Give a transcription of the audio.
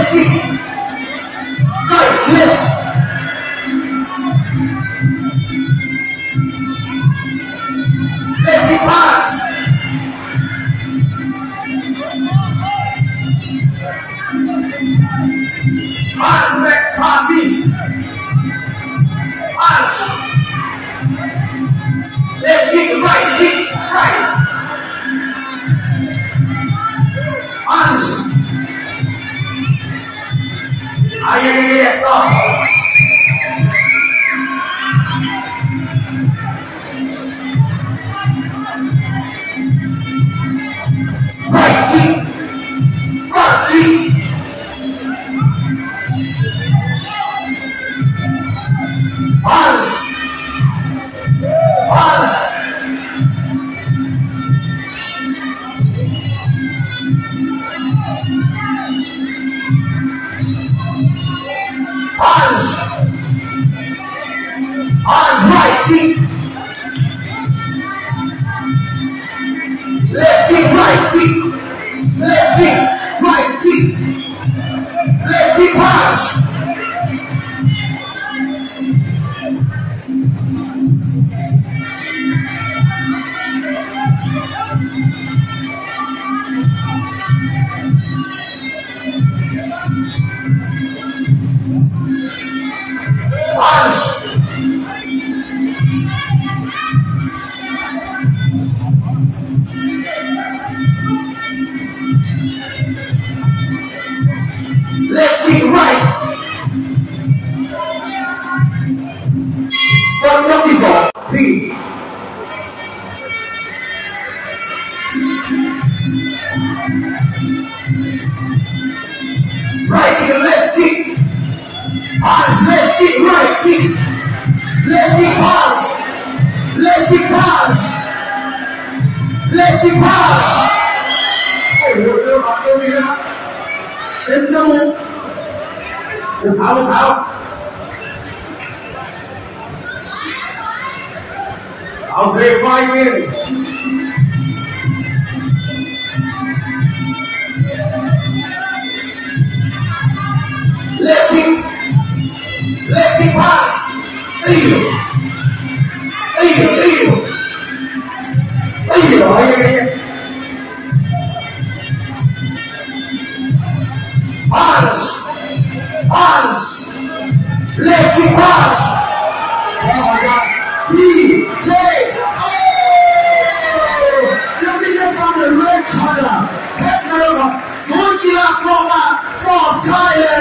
Atlético Are you an example? party. Sí. Right kick left kick. Pass, left kick, right kick. Left kick, pass. Left kick, pass. Left kick, pass. Oh, Em trong Em tháo, em tháo I'll take five. Left kick. Left kick pass. Eagle, eagle. Eagle. Ay, ay, ay. DJ. Oh! The winner from the red corner, Pep Maroga, Sunkila Koma from Thailand.